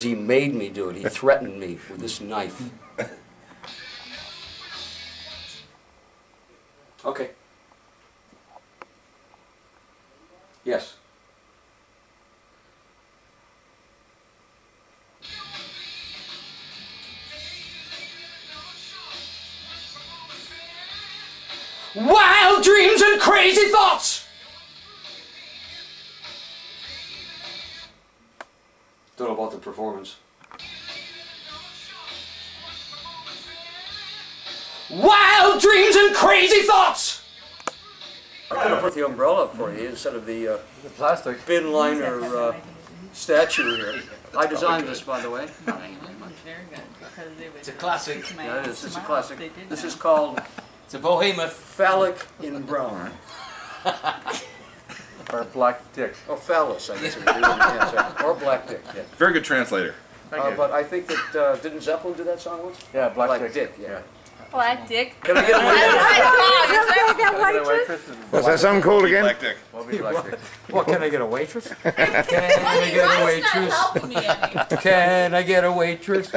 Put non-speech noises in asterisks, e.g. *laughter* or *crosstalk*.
He made me do it. He threatened me with this knife. Okay. Yes. Wild dreams and crazy thoughts! Don't know about the performance. Wild dreams and crazy thoughts! I could have put the umbrella up for you instead of the uh, The plastic. bin liner uh, statue here. I designed this, by the way. Very good, because they would. It's a classic. Yeah, it is. It's a classic. This is called It's a behemoth. Phallic in Brown. *laughs* Or black dick. Or phallus, I guess it would be. Yeah, sorry. Or black dick, yeah. Very good translator. Thank Uh, you. but I think that, uh, didn't Zeppelin do that song once? yeah, black, Black dick. Dick, yeah. Black dick. Can *laughs* I get a Can I get a waitress? What's that song called again? Black Dick. We'll black dick. *laughs* What, can I get a waitress? Can I get a waitress? helping me any? Can I get a waitress?